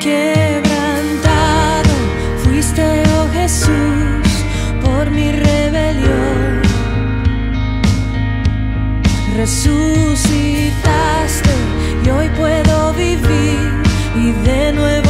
quebrantado fuiste, oh Jesús, por mi rebelión. Resucitaste y hoy puedo vivir y de nuevo.